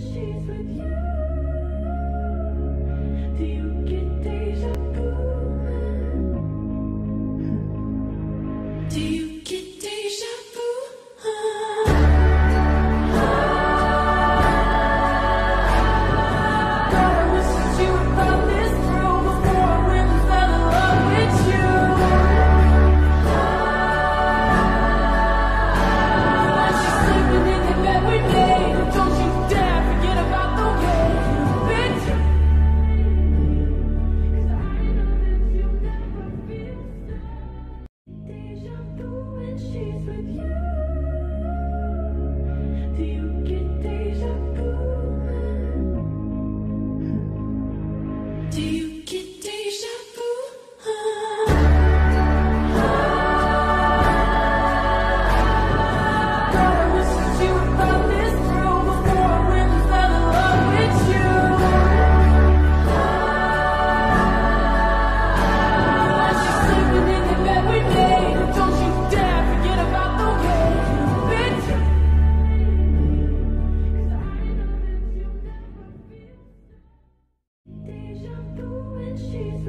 she's with you.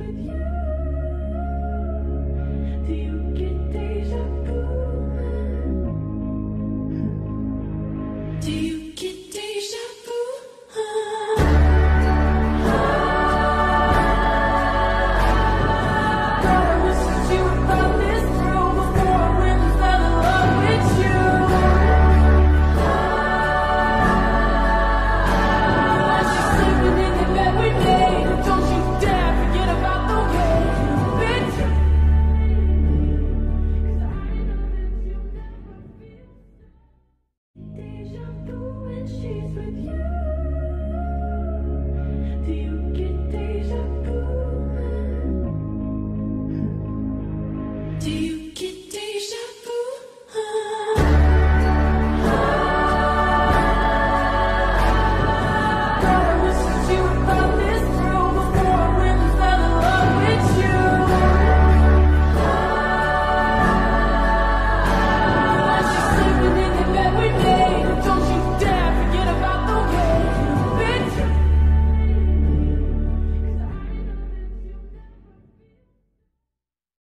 with you. With you.